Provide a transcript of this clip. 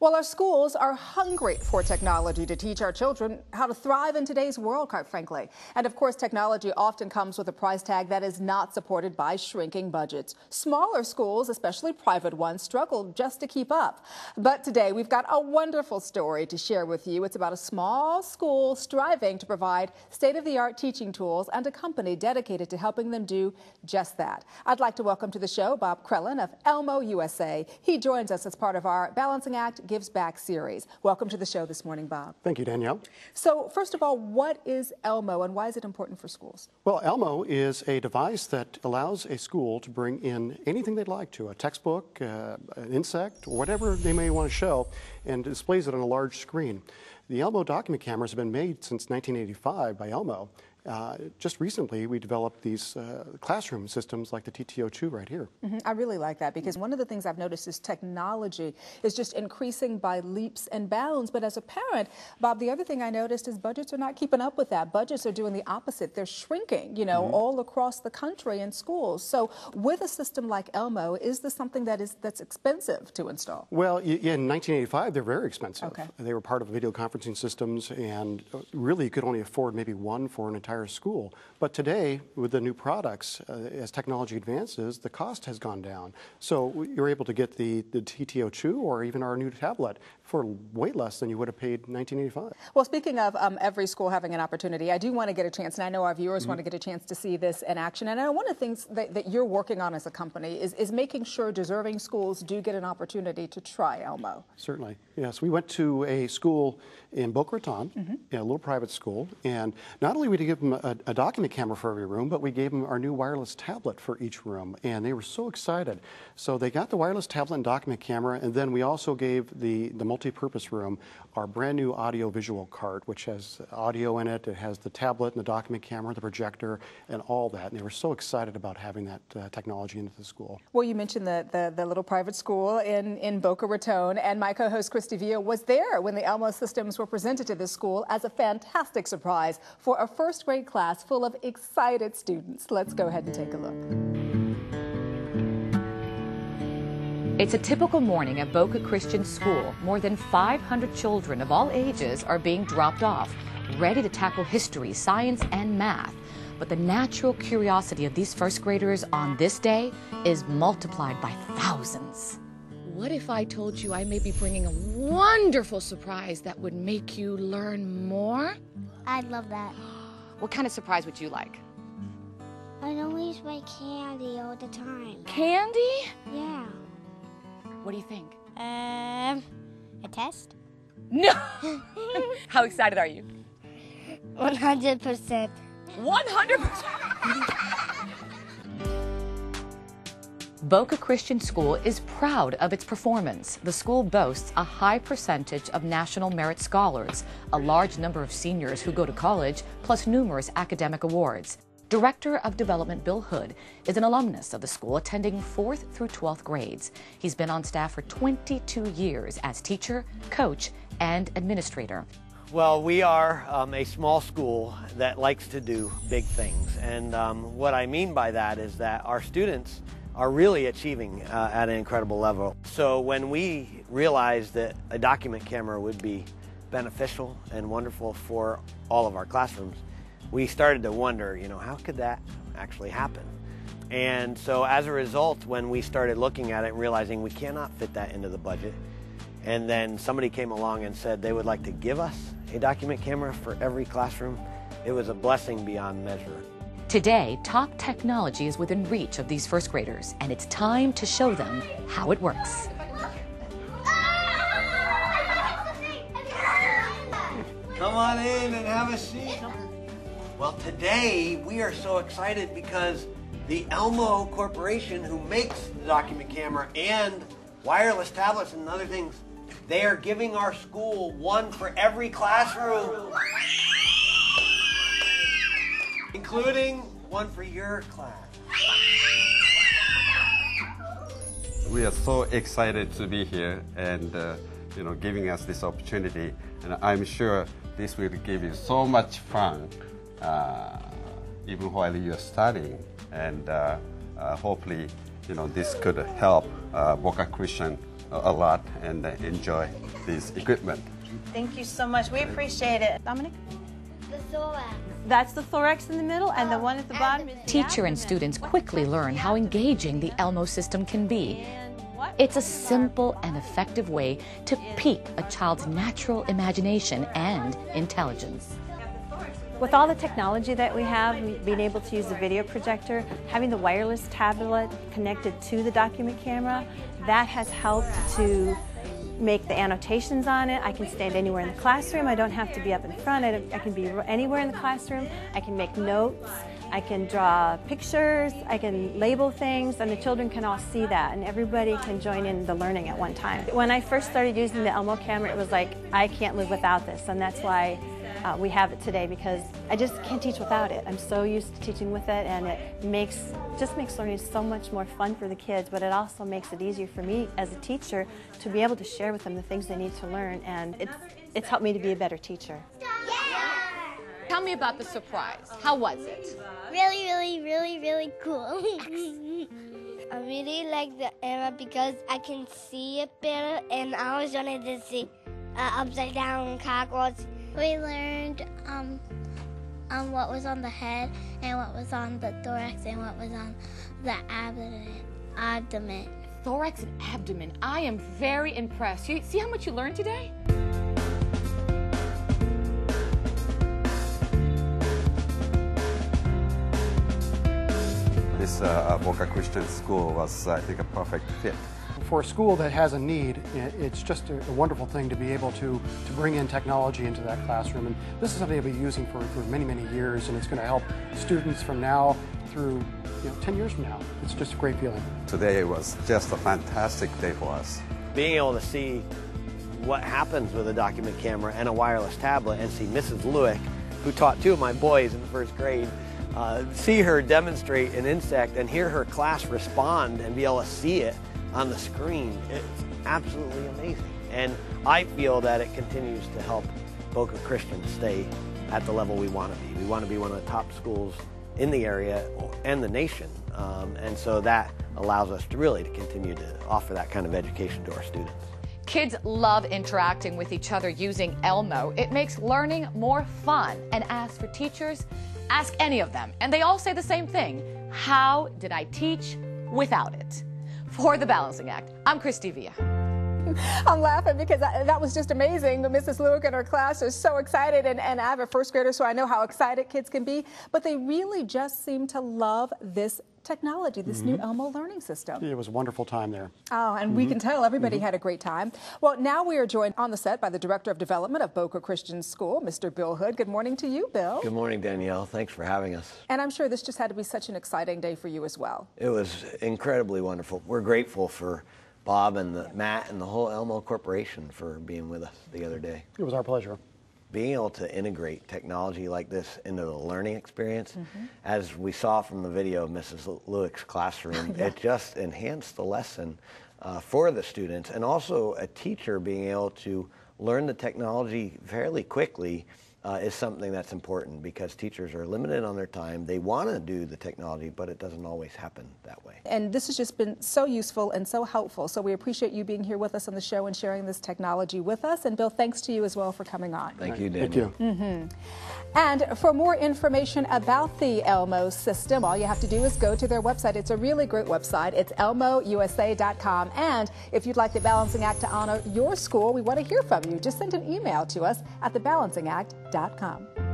Well, our schools are hungry for technology to teach our children how to thrive in today's world, quite frankly. And of course, technology often comes with a price tag that is not supported by shrinking budgets. Smaller schools, especially private ones, struggle just to keep up. But today, we've got a wonderful story to share with you. It's about a small school striving to provide state of the art teaching tools and a company dedicated to helping them do just that. I'd like to welcome to the show Bob Crellin of Elmo USA. He joins us as part of our Balancing Act Gives Back series. Welcome to the show this morning, Bob. Thank you, Danielle. So, first of all, what is Elmo and why is it important for schools? Well, Elmo is a device that allows a school to bring in anything they'd like to a textbook, uh, an insect, or whatever they may want to show, and displays it on a large screen. The Elmo document cameras have been made since 1985 by Elmo. Uh, just recently, we developed these uh, classroom systems like the TT-02 right here. Mm -hmm. I really like that because one of the things I've noticed is technology is just increasing by leaps and bounds. But as a parent, Bob, the other thing I noticed is budgets are not keeping up with that. Budgets are doing the opposite. They're shrinking, you know, mm -hmm. all across the country in schools. So with a system like Elmo, is this something that is that's expensive to install? Well, in 1985, they're very expensive. Okay. They were part of video conferencing systems, and uh, really you could only afford maybe one for an entire entire school. But today, with the new products, uh, as technology advances, the cost has gone down. So you're able to get the, the TT-02 or even our new tablet for way less than you would have paid in 1985. Well, speaking of um, every school having an opportunity, I do want to get a chance, and I know our viewers mm -hmm. want to get a chance to see this in action. And I know one of the things that, that you're working on as a company is, is making sure deserving schools do get an opportunity to try Elmo. Certainly, yes. We went to a school in Boca Raton, mm -hmm. a little private school, and not only did we give them a, a document camera for every room, but we gave them our new wireless tablet for each room, and they were so excited. So they got the wireless tablet and document camera, and then we also gave the, the multi-purpose room our brand new audio visual cart, which has audio in it. It has the tablet and the document camera, the projector, and all that. And they were so excited about having that uh, technology into the school. Well, you mentioned the, the, the, little private school in, in Boca Raton, and my co-host Christy Villa was there when the Elmo systems were presented to this school as a fantastic surprise for a first grade class full of excited students. Let's go ahead and take a look. It's a typical morning at Boca Christian School. More than 500 children of all ages are being dropped off, ready to tackle history, science, and math. But the natural curiosity of these first graders on this day is multiplied by thousands. What if I told you I may be bringing a wonderful surprise that would make you learn more? I'd love that. What kind of surprise would you like? I always buy candy all the time. Candy? Yeah. What do you think? Um, a test? No! How excited are you? 100%. 100%? Boca Christian School is proud of its performance. The school boasts a high percentage of National Merit Scholars, a large number of seniors who go to college, plus numerous academic awards. Director of Development Bill Hood is an alumnus of the school attending 4th through 12th grades. He's been on staff for 22 years as teacher, coach, and administrator. Well, we are um, a small school that likes to do big things. And um, what I mean by that is that our students are really achieving uh, at an incredible level. So when we realized that a document camera would be beneficial and wonderful for all of our classrooms, we started to wonder, you know, how could that actually happen? And so as a result, when we started looking at it and realizing we cannot fit that into the budget, and then somebody came along and said they would like to give us a document camera for every classroom, it was a blessing beyond measure. Today, top technology is within reach of these first graders, and it's time to show them how it works. Come on in and have a seat. Well, today we are so excited because the Elmo Corporation, who makes the document camera and wireless tablets and other things, they are giving our school one for every classroom, including one for your class. We are so excited to be here and uh, you know giving us this opportunity, and I'm sure this will give you so much fun uh, even while you're studying. And uh, uh, hopefully, you know, this could help Boca Christian a a lot and uh, enjoy this equipment. Thank you so much. We appreciate it. Dominic? The thorax. That's the thorax in the middle, and the oh, one at the bottom is the Teacher and students quickly learn how engaging the Elmo system can be. It's a simple and effective way to pique a child's natural imagination and intelligence. With all the technology that we have, being able to use the video projector, having the wireless tablet connected to the document camera, that has helped to make the annotations on it. I can stand anywhere in the classroom. I don't have to be up in front. I, I can be anywhere in the classroom. I can make notes. I can draw pictures. I can label things, and the children can all see that, and everybody can join in the learning at one time. When I first started using the Elmo camera, it was like, I can't live without this, and that's why uh, we have it today because I just can't teach without it. I'm so used to teaching with it, and it makes just makes learning so much more fun for the kids. But it also makes it easier for me as a teacher to be able to share with them the things they need to learn, and it's it's helped me to be a better teacher. Tell me about the surprise. How was it? Really, really, really, really cool. I really like the era because I can see it better, and I always wanted to see uh, upside down cockroach. We learned um, um, what was on the head, and what was on the thorax, and what was on the abdomen. Abdomen. Thorax and abdomen. I am very impressed. You see how much you learned today? This uh, Boca Christian School was, I think, a perfect fit. For a school that has a need, it's just a a wonderful thing to be able to, to bring in technology into that classroom. And this is something they'll be using for, for many, many years, and it's going to help students from now through you know, 10 years from now. It's just a great feeling. Today was just a fantastic day for us. being able to see what happens with a document camera and a wireless tablet and see Mrs. Lewick, who taught two of my boys in the first grade, uh, see her demonstrate an insect and hear her class respond and be able to see it on the screen. It's absolutely amazing. And I feel that it continues to help Boca Christian stay at the level we want to be. We want to be one of the top schools in the area and the nation. Um, and so that allows us to really to continue to offer that kind of education to our students. Kids love interacting with each other using Elmo. It makes learning more fun. And as for teachers, ask any of them, and they all say the same thing How did I teach without it? For the Balancing Act, I'm Christy Villa. I'm laughing because that, that was just amazing. But Mrs. Lewick and her class are so excited, and, and I have a first grader, so I know how excited kids can be. But they really just seem to love this technology, this new mm-hmm. Elmo learning system. It was a wonderful time there. Oh, and we mm-hmm. can tell everybody mm-hmm. had a great time. Well, now we are joined on the set by the Director of Development of Boca Christian School, Mr. Bill Hood. Good morning to you, Bill. Good morning, Danielle. Thanks for having us. And I'm sure this just had to be such an exciting day for you as well. It was incredibly wonderful. We're grateful for Bob and the, Matt and the whole Elmo Corporation for being with us the other day. It was our pleasure. Being able to integrate technology like this into the learning experience, as we saw from the video of Mrs. Lewick's classroom, it just enhanced the lesson uh, for the students and also a teacher being able to learn the technology fairly quickly uh, is something that's important because teachers are limited on their time. They want to do the technology, but it doesn't always happen that way. And this has just been so useful and so helpful. So we appreciate you being here with us on the show and sharing this technology with us. And Bill, thanks to you as well for coming on. Thank you, Thank Daniel. you. And for more information about the Elmo system, all you have to do is go to their website. It's a really great website. It's elmousa.com. And if you'd like the Balancing Act to honor your school, we want to hear from you. Just send an email to us at thebalancingAct.com www.thebrainwashedmom.com.